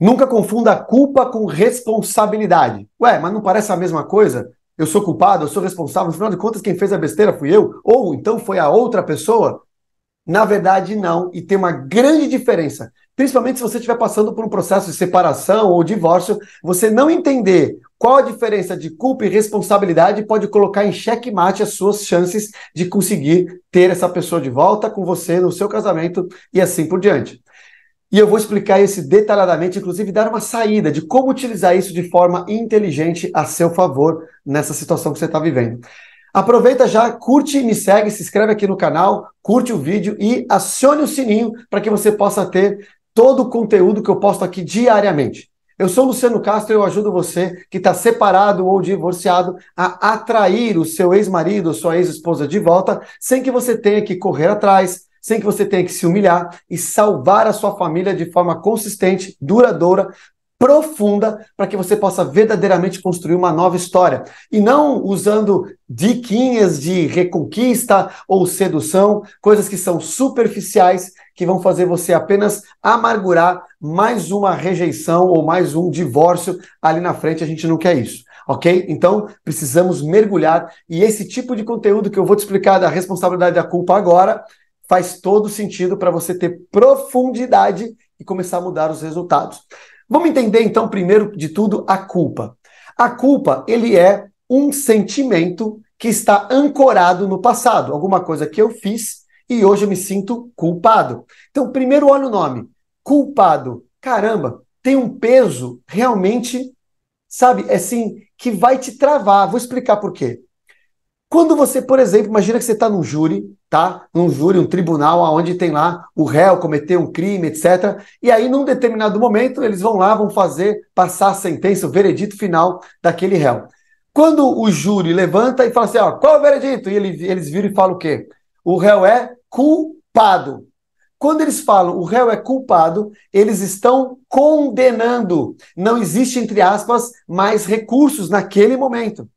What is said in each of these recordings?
Nunca confunda culpa com responsabilidade. Ué, mas não parece a mesma coisa? Eu sou culpado, eu sou responsável, no final de contas, quem fez a besteira fui eu, ou então foi a outra pessoa? Na verdade, não, e tem uma grande diferença. Principalmente se você estiver passando por um processo de separação ou divórcio, você não entender qual a diferença de culpa e responsabilidade pode colocar em xeque-mate as suas chances de conseguir ter essa pessoa de volta com você no seu casamento e assim por diante. E eu vou explicar isso detalhadamente, inclusive dar uma saída de como utilizar isso de forma inteligente a seu favor nessa situação que você está vivendo. Aproveita já, curte e me segue, se inscreve aqui no canal, curte o vídeo e acione o sininho para que você possa ter todo o conteúdo que eu posto aqui diariamente. Eu sou Luciano Castro e eu ajudo você que está separado ou divorciado a atrair o seu ex-marido ou sua ex-esposa de volta sem que você tenha que correr atrás, sem que você tenha que se humilhar e salvar a sua família de forma consistente, duradoura, profunda, para que você possa verdadeiramente construir uma nova história. E não usando diquinhas de reconquista ou sedução, coisas que são superficiais, que vão fazer você apenas amargurar mais uma rejeição ou mais um divórcio ali na frente. A gente não quer isso ok? Então, precisamos mergulhar e esse tipo de conteúdo que eu vou te explicar da responsabilidade da culpa agora faz todo sentido para você ter profundidade e começar a mudar os resultados. Vamos entender então, primeiro de tudo, a culpa. A culpa, ele é um sentimento que está ancorado no passado, alguma coisa que eu fiz e hoje eu me sinto culpado. Então, primeiro olha o nome, culpado. Caramba, tem um peso realmente, sabe, assim, que vai te travar. Vou explicar por quê. Quando você, por exemplo, imagina que você está num júri, tá? Num júri, um tribunal, onde tem lá o réu cometeu um crime, etc. E aí, num determinado momento, eles vão lá, vão fazer passar a sentença, o veredito final daquele réu. Quando o júri levanta e fala assim, ó, qual é o veredito? E ele, eles viram e falam o quê? O réu é culpado. Quando eles falam o réu é culpado, eles estão condenando. Não existe, entre aspas, mais recursos naquele momento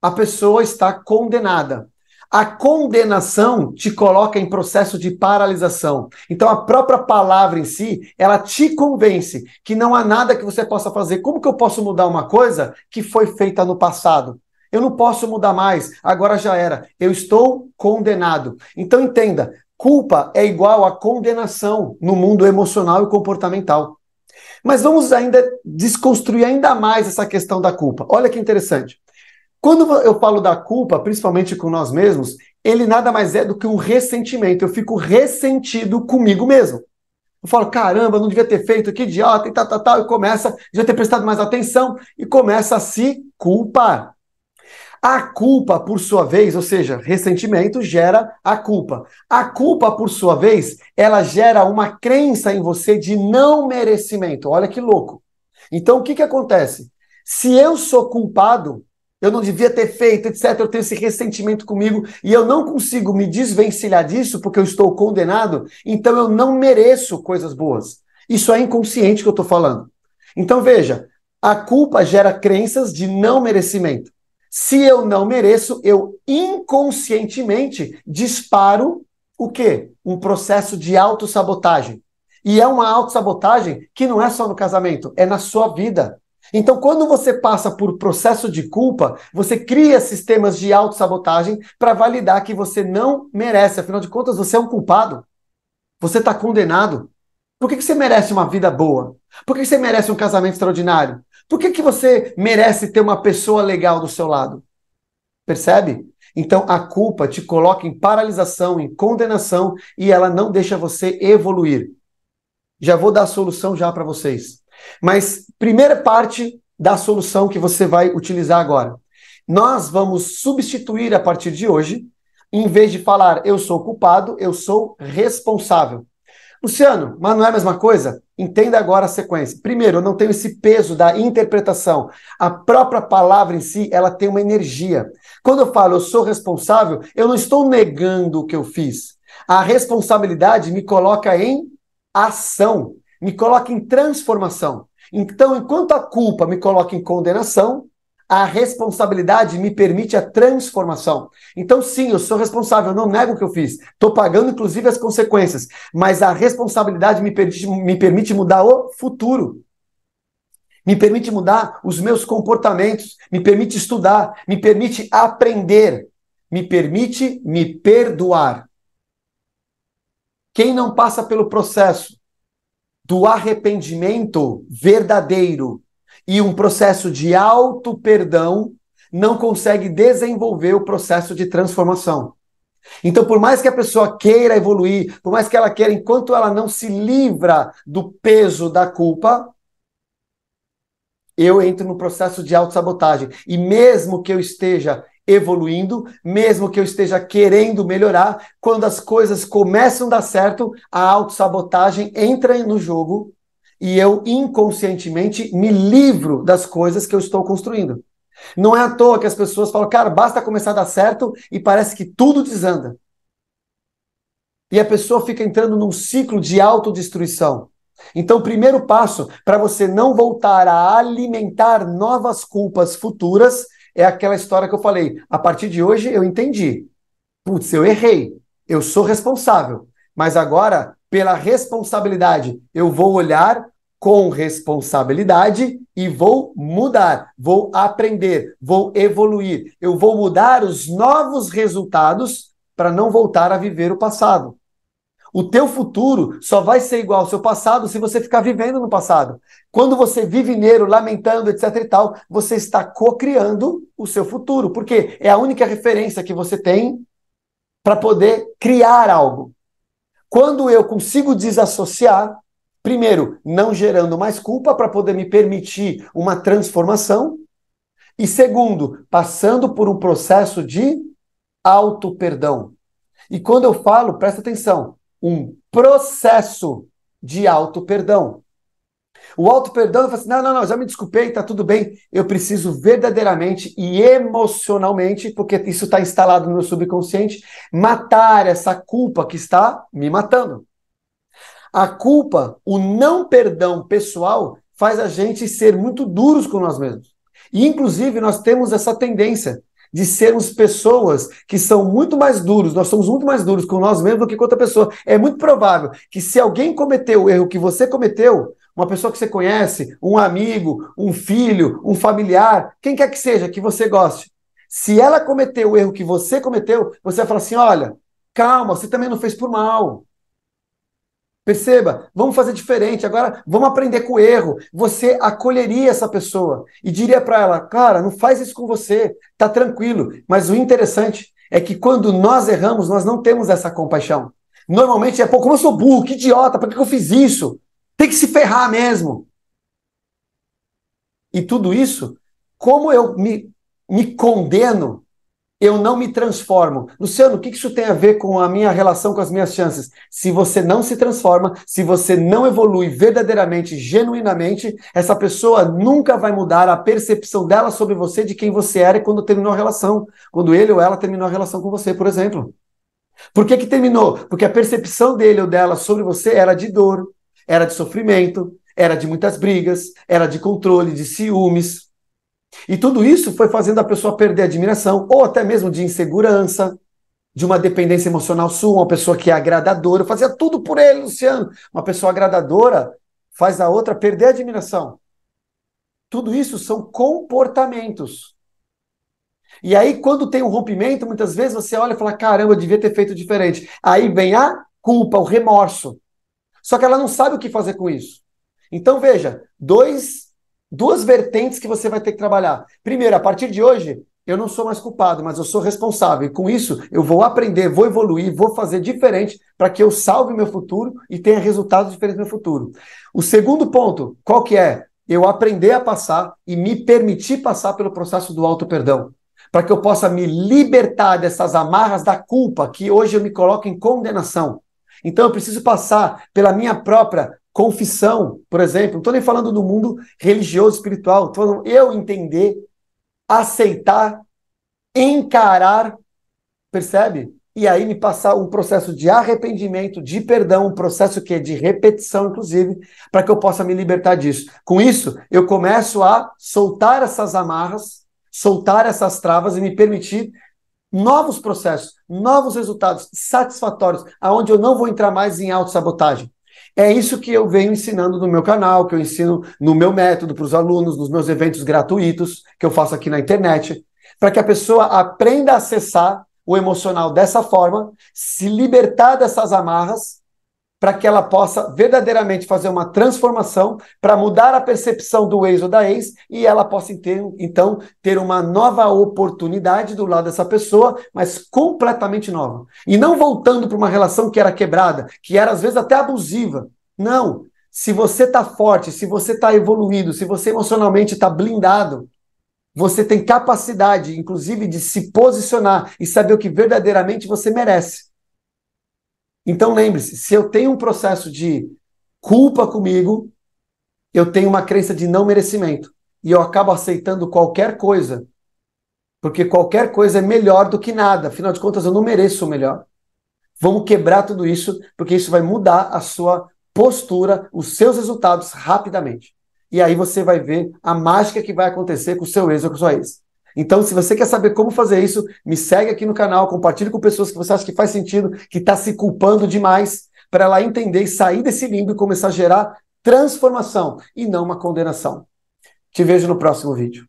a pessoa está condenada. A condenação te coloca em processo de paralisação. Então a própria palavra em si, ela te convence que não há nada que você possa fazer. Como que eu posso mudar uma coisa que foi feita no passado? Eu não posso mudar mais, agora já era. Eu estou condenado. Então entenda, culpa é igual a condenação no mundo emocional e comportamental. Mas vamos ainda desconstruir ainda mais essa questão da culpa. Olha que interessante. Quando eu falo da culpa, principalmente com nós mesmos, ele nada mais é do que um ressentimento. Eu fico ressentido comigo mesmo. Eu falo, caramba, não devia ter feito, que idiota, e tal, tal, tal, e começa, devia ter prestado mais atenção, e começa a se culpar. A culpa, por sua vez, ou seja, ressentimento gera a culpa. A culpa, por sua vez, ela gera uma crença em você de não merecimento. Olha que louco. Então, o que, que acontece? Se eu sou culpado, eu não devia ter feito, etc. Eu tenho esse ressentimento comigo e eu não consigo me desvencilhar disso porque eu estou condenado, então eu não mereço coisas boas. Isso é inconsciente que eu estou falando. Então veja, a culpa gera crenças de não merecimento. Se eu não mereço, eu inconscientemente disparo o quê? Um processo de autossabotagem. E é uma autossabotagem que não é só no casamento, é na sua vida. Então, quando você passa por processo de culpa, você cria sistemas de autossabotagem para validar que você não merece. Afinal de contas, você é um culpado. Você está condenado. Por que, que você merece uma vida boa? Por que, que você merece um casamento extraordinário? Por que, que você merece ter uma pessoa legal do seu lado? Percebe? Então, a culpa te coloca em paralisação, em condenação e ela não deixa você evoluir. Já vou dar a solução já para vocês. Mas primeira parte da solução que você vai utilizar agora. Nós vamos substituir a partir de hoje, em vez de falar eu sou culpado, eu sou responsável. Luciano, mas não é a mesma coisa? Entenda agora a sequência. Primeiro, eu não tenho esse peso da interpretação. A própria palavra em si, ela tem uma energia. Quando eu falo eu sou responsável, eu não estou negando o que eu fiz. A responsabilidade me coloca em ação me coloca em transformação. Então, enquanto a culpa me coloca em condenação, A responsabilidade me permite a transformação. Então, sim, eu sou responsável, eu não nego o que eu fiz. Estou pagando, inclusive, as consequências. Mas a responsabilidade me permite, me permite mudar o futuro. Me permite mudar os meus comportamentos. Me permite estudar. Me permite aprender. Me permite me perdoar. Quem não passa pelo processo do arrependimento verdadeiro e um processo de auto-perdão não consegue desenvolver o processo de transformação. Então, por mais que a pessoa queira evoluir, por mais que ela queira, enquanto ela não se livra do peso da culpa, eu entro no processo de autossabotagem. E mesmo que eu esteja evoluindo, mesmo que eu esteja querendo melhorar, quando as coisas começam a dar certo, a autossabotagem entra no jogo e eu inconscientemente me livro das coisas que eu estou construindo. Não é à toa que as pessoas falam, cara, basta começar a dar certo e parece que tudo desanda. E a pessoa fica entrando num ciclo de autodestruição. Então, o primeiro passo para você não voltar a alimentar novas culpas futuras é aquela história que eu falei. A partir de hoje eu entendi. Putz, eu errei. Eu sou responsável. Mas agora pela responsabilidade. Eu vou olhar com responsabilidade e vou mudar, vou aprender, vou evoluir. Eu vou mudar os novos resultados para não voltar a viver o passado. O teu futuro só vai ser igual ao seu passado se você ficar vivendo no passado. Quando você vive nele, lamentando, etc e tal, você está co-criando o seu futuro, porque é a única referência que você tem para poder criar algo. Quando eu consigo desassociar, primeiro, não gerando mais culpa para poder me permitir uma transformação, e segundo, passando por um processo de auto-perdão. E quando eu falo, presta atenção, um processo de auto-perdão. O auto-perdão, eu falo assim, não, não, não, já me desculpei, tá tudo bem. Eu preciso verdadeiramente e emocionalmente, porque isso está instalado no meu subconsciente, matar essa culpa que está me matando. A culpa, o não perdão pessoal, faz a gente ser muito duros com nós mesmos. E, inclusive, nós temos essa tendência de sermos pessoas que são muito mais duros, nós somos muito mais duros com nós mesmos do que com outra pessoa. É muito provável que se alguém cometeu o erro que você cometeu, uma pessoa que você conhece, um amigo, um filho, um familiar, quem quer que seja que você goste. Se ela cometeu o erro que você cometeu, você vai falar assim: olha, calma, você também não fez por mal. Perceba, vamos fazer diferente. Agora, vamos aprender com o erro. Você acolheria essa pessoa e diria para ela: cara, não faz isso com você, tá tranquilo. Mas o interessante é que quando nós erramos, nós não temos essa compaixão. Normalmente é, pô, como eu sou burro, que idiota, por que eu fiz isso? Tem que se ferrar mesmo. E tudo isso, como eu me, me condeno, eu não me transformo. Luciano, o que isso tem a ver com a minha relação com as minhas chances? Se você não se transforma, se você não evolui verdadeiramente, genuinamente, essa pessoa nunca vai mudar a percepção dela sobre você de quem você era quando terminou a relação. Quando ele ou ela terminou a relação com você, por exemplo. Por que, que terminou? Porque a percepção dele ou dela sobre você era de dor, era de sofrimento, era de muitas brigas, era de controle, de ciúmes. E tudo isso foi fazendo a pessoa perder admiração, ou até mesmo de insegurança, de uma dependência emocional sua, uma pessoa que é agradadora. Eu fazia tudo por ele, Luciano. Uma pessoa agradadora faz a outra perder a admiração. Tudo isso são comportamentos. E aí, quando tem um rompimento, muitas vezes você olha e fala: caramba, eu devia ter feito diferente. Aí vem a culpa, o remorso. Só que ela não sabe o que fazer com isso. Então, veja, dois, duas vertentes que você vai ter que trabalhar. Primeiro, a partir de hoje, eu não sou mais culpado, mas eu sou responsável. E com isso, eu vou aprender, vou evoluir, vou fazer diferente para que eu salve meu futuro e tenha resultados diferentes no meu futuro. O segundo ponto, qual que é? Eu aprender a passar e me permitir passar pelo processo do auto-perdão. Para que eu possa me libertar dessas amarras da culpa que hoje eu me coloco em condenação. Então eu preciso passar pela minha própria confissão, por exemplo. Não estou nem falando do mundo religioso, espiritual. Estou falando eu entender, aceitar, encarar, percebe? E aí me passar um processo de arrependimento, de perdão, um processo que é de repetição, inclusive, para que eu possa me libertar disso. Com isso, eu começo a soltar essas amarras, soltar essas travas e me permitir novos processos, novos resultados satisfatórios, aonde eu não vou entrar mais em autossabotagem. É isso que eu venho ensinando no meu canal, que eu ensino no meu método para os alunos, nos meus eventos gratuitos que eu faço aqui na internet, para que a pessoa aprenda a acessar o emocional dessa forma, se libertar dessas amarras para que ela possa verdadeiramente fazer uma transformação para mudar a percepção do ex ou da ex e ela possa ter, então ter uma nova oportunidade do lado dessa pessoa, mas completamente nova. E não voltando para uma relação que era quebrada, que era às vezes até abusiva. Não. Se você está forte, se você está evoluído, se você emocionalmente está blindado, você tem capacidade, inclusive, de se posicionar e saber o que verdadeiramente você merece. Então lembre-se, se eu tenho um processo de culpa comigo, eu tenho uma crença de não merecimento e eu acabo aceitando qualquer coisa, porque qualquer coisa é melhor do que nada. Afinal de contas, eu não mereço o melhor. Vamos quebrar tudo isso, porque isso vai mudar a sua postura, os seus resultados rapidamente. E aí você vai ver a mágica que vai acontecer com o seu ex ou com a sua ex. Então, se você quer saber como fazer isso, me segue aqui no canal, compartilhe com pessoas que você acha que faz sentido, que está se culpando demais, para ela entender e sair desse limbo e começar a gerar transformação e não uma condenação. Te vejo no próximo vídeo.